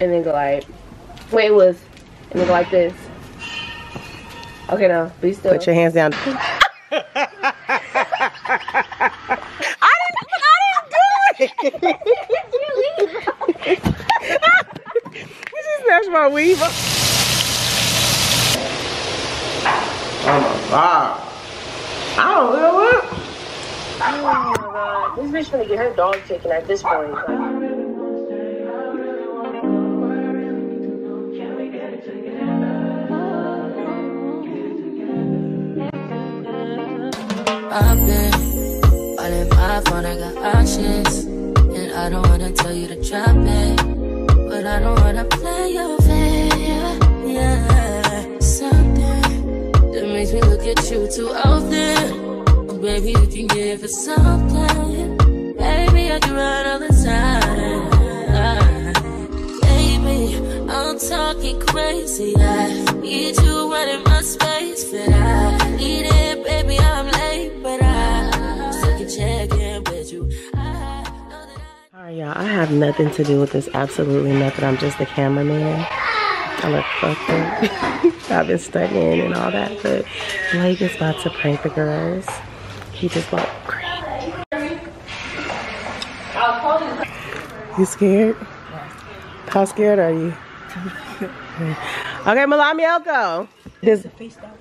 and then go like, wait, it was, and then go like this. Okay, now be still. Put your hands down. I didn't, I didn't do it. you just snatched my weave. Oh my god. I don't know what. Oh my god, this bitch gonna get her dog taken at this point. Like, All in my phone, I got options. And I don't wanna tell you to drop it. But I don't wanna play your fair. Yeah, something that makes me look at you too often. Oh, baby, you can give it something. Baby, I can run all the time. Baby, I'm talking crazy. I need have nothing to do with this. Absolutely nothing. I'm just the cameraman. I look fucked up. I've been studying and all that, but Blake is about to prank the girls. He just bought cream. You scared? How scared are you? okay, Malamielko. This,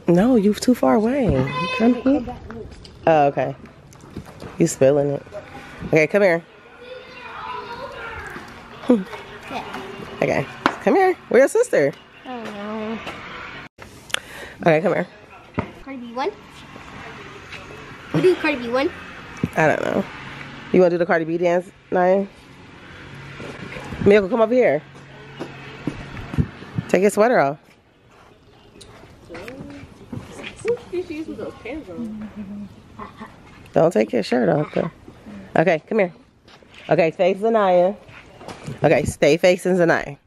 no, you're too far away. Come here. Oh, okay. You spilling it. Okay, come here. Okay, come here. We're your sister. I don't know. Okay, come here. Cardi B one. We do Cardi B one. I don't know. You want to do the Cardi B dance, Naya? Milka, come over here. Take your sweater off. Don't take your shirt off, though. Okay, come here. Okay, face Zanaya. Okay, stay facing Zanaya.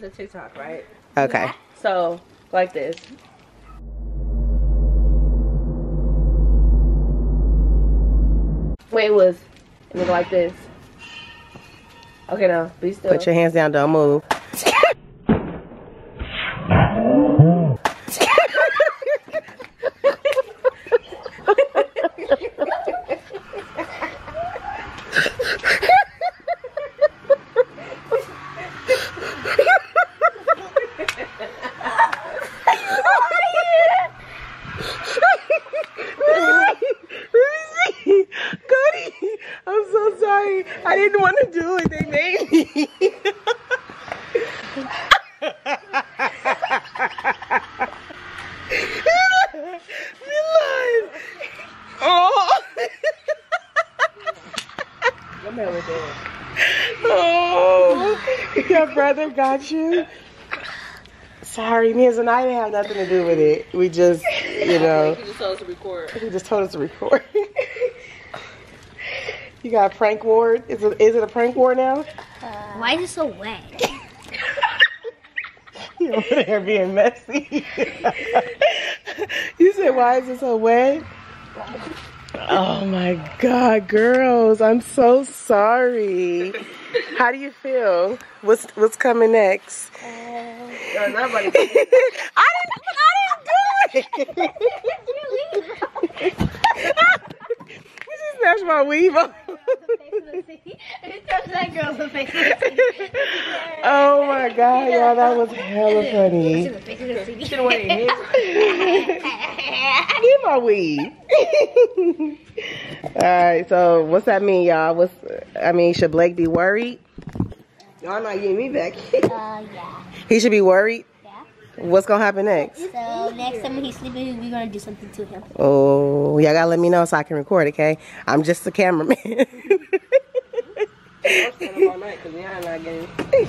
the TikTok, right? Okay. So, like this. Wait, it was, and then like this. Okay, now be still. Put your hands down, don't move. Sorry. I didn't want to do it. They made me. Realize. Oh. oh. Your brother got you. Sorry, me and I didn't have nothing to do with it. We just, you know. He just told us to record. He just told us to record. you got a prank ward? Is it, is it a prank war now? Uh, why is it so wet? You over there being messy. you said, why is it so wet? Oh my God, girls, I'm so sorry. How do you feel? What's what's coming next? Uh, nobody. I didn't, I didn't do it. you just snatched my weave off. that girl the face oh my god, y'all, that was hella funny. Should have. Get my weave. Alright, so what's that mean, y'all? What's I mean, should Blake be worried? Y'all not getting me back. Uh, yeah. he should be worried. Yeah. What's gonna happen next? So next time he's sleeping, we're gonna do something to him. Oh, y'all gotta let me know so I can record, okay? I'm just a cameraman.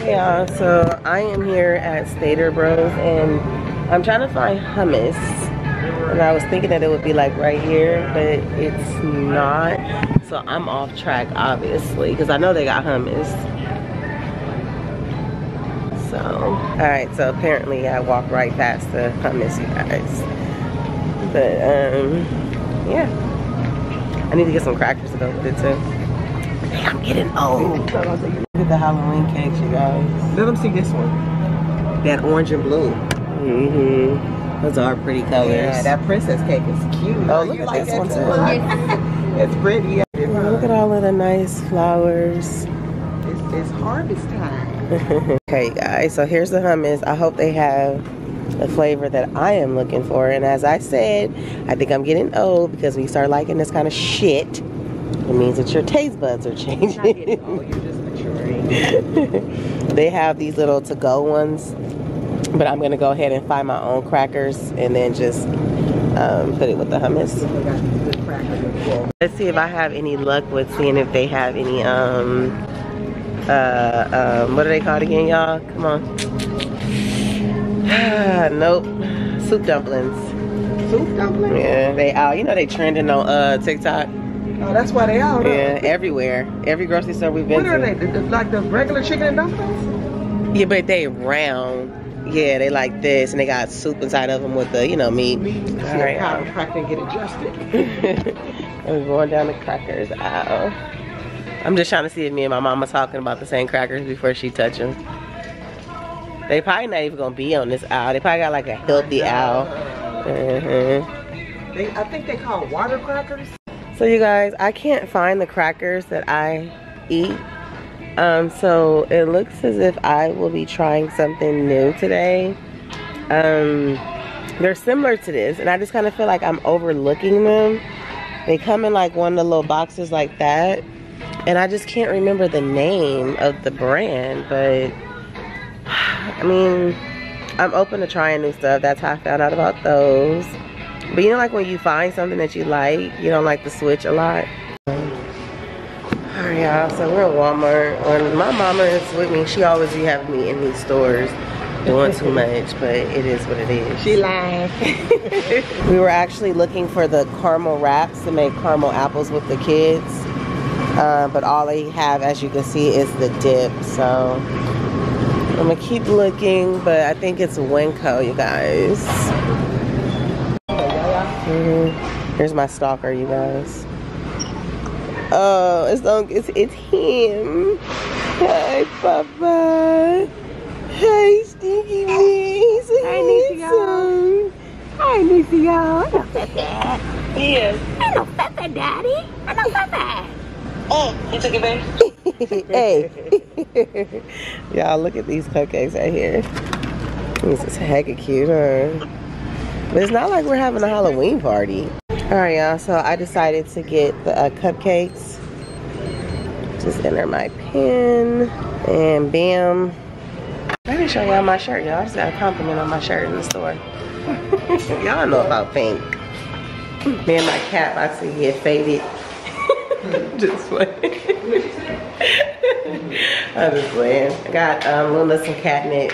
Yeah, so I am here at Stater Bros and I'm trying to find hummus. And I was thinking that it would be like right here, but it's not. So I'm off track, obviously, because I know they got hummus. So, all right, so apparently I walked right past the hummus, you guys. But, um, yeah. I need to get some crackers to go with it too. Dang, I'm getting old. Look at the Halloween cakes, you guys. Let them see this one. That orange and blue. Mm-hmm. Those are pretty colors. Yeah, that princess cake is cute. Oh, look You at like this one, too? too. it's pretty. Yeah. Look at all of the nice flowers. it's, it's harvest time. okay, guys, so here's the hummus. I hope they have the flavor that I am looking for. And as I said, I think I'm getting old because we start liking this kind of shit, it means that your taste buds are changing. Oh, you're just maturing. they have these little to-go ones, but I'm gonna go ahead and find my own crackers and then just um, put it with the hummus. They got good crackers and full. Let's see if I have any luck with seeing if they have any um uh um what are they called again, y'all? Come on. nope. Soup dumplings. Soup dumplings? Yeah, they out. You know they trending on uh TikTok. Oh, that's why they huh? Yeah, everywhere. Every grocery store we've been What are to. they? The- the- Like the regular chicken and dumplings? Yeah, but they round. Yeah, they like this, and they got soup inside of them with the, you know, meat. See All right, how y'all. the cracker get adjusted. We're going down the crackers aisle. I'm just trying to see if me and my mama talking about the same crackers before she touch them. They probably not even gonna be on this aisle. They probably got like a healthy aisle. hmm They, I think they call water crackers. So you guys, I can't find the crackers that I eat. Um, so it looks as if I will be trying something new today. Um, they're similar to this, and I just kind of feel like I'm overlooking them. They come in like one of the little boxes like that, and I just can't remember the name of the brand, but I mean, I'm open to trying new stuff. That's how I found out about those. But you know, like when you find something that you like, you don't like to switch a lot. Alright, y'all. So we're at Walmart. When my mama is with me, she always be having me in these stores doing too much, but it is what it is. She lying. we were actually looking for the caramel wraps to make caramel apples with the kids. Uh, but all they have, as you can see, is the dip. So I'm gonna keep looking, but I think it's Winco, you guys. Mhm. Here's my stalker, you guys. Oh, it's don't it's it's him. Hi, Papa. Hey, Stinky Me. So Hi, Niecy, handsome. Hi, Nisi, y'all. I know Pepe. Yes. I know Pepe, Daddy. I know Pepe. hey. Y'all look at these cupcakes right here. This is hecka cute, huh? But it's not like we're having a Halloween party. Alright, y'all. So I decided to get the uh, cupcakes. Just enter my pin. And bam. Let me show y'all my shirt, y'all. I just got a compliment on my shirt in the store. y'all know about pink. Me and my cap actually get faded. just playing. I'm just playing. I got um, Luna some catnip.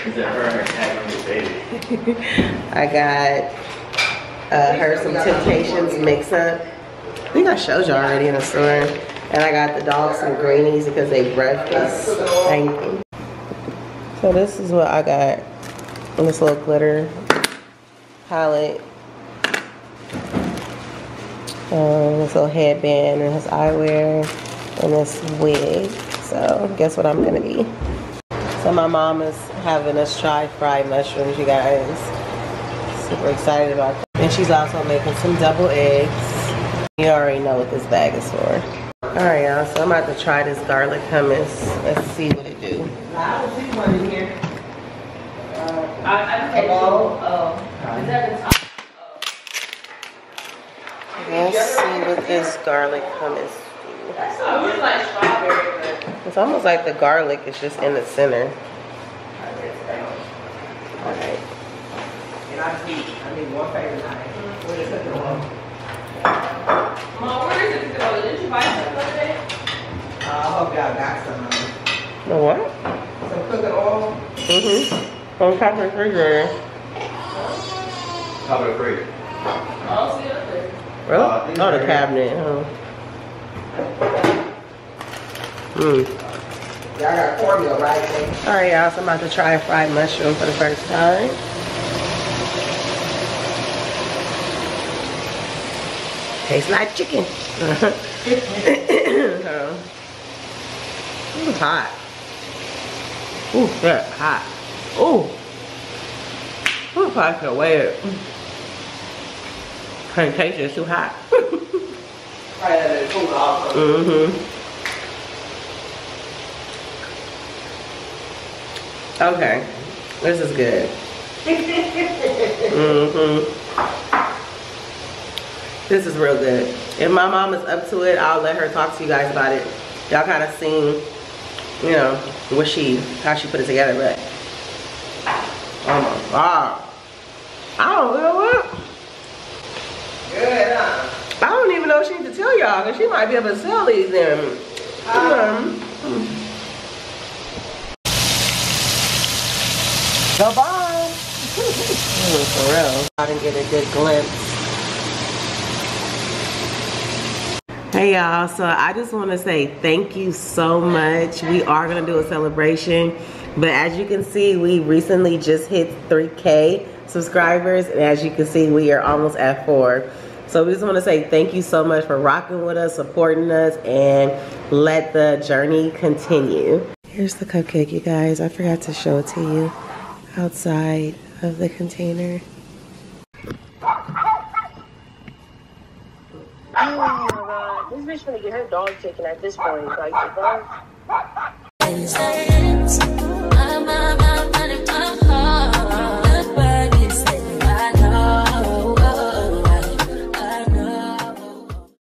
I got uh, her some Temptations mix up. I think I showed you already in the store. And I got the dog some greenies because they breakfast. Thank you. So this is what I got in this little glitter palette. Um, this little headband and his eyewear and this wig. So guess what I'm gonna be. So my mom is having us try fried mushrooms, you guys. Super excited about that. And she's also making some double eggs. You already know what this bag is for. Alright y'all, so I'm about to try this garlic hummus. Let's see what it do. I don't see one in here. Let's see what this garlic hummus do. It's almost like the garlic is just in the center. Alright. And I need, I need one favorite knife. Where is it? Mom, where is it? Because did you buy something the other day? Uh, I hope y'all got some, The what? some cooking oil. Mm-hmm. On top of the refrigerator. Top of the fridge. Oh, see it up there. Really? Uh, I oh, the cabinet. Oh. Mm. Y'all got cornmeal, right? All right, y'all. So I'm about to try a fried mushroom for the first time. Tastes like chicken. it's hot. Ooh, that hot. Ooh. Ooh, I can wear it. Can't taste it, it's too hot. Probably let it cool off. mm-hmm. Okay. This is good. mm-hmm. This is real good. If my mom is up to it, I'll let her talk to you guys about it. Y'all kind of seen, you know, what she, how she put it together, but oh my god. I don't know what. Good, huh? I don't even know if she need to tell y'all, because she might be able to sell these then. Um, bomb. For real. I didn't get a good glimpse. Hey y'all, so I just want to say thank you so much. We are going to do a celebration, but as you can see, we recently just hit 3K subscribers, and as you can see, we are almost at four. So we just want to say thank you so much for rocking with us, supporting us, and let the journey continue. Here's the cupcake, you guys. I forgot to show it to you outside of the container. Oh my god, this bitch gonna get her dog taken at this point. Like, the dog.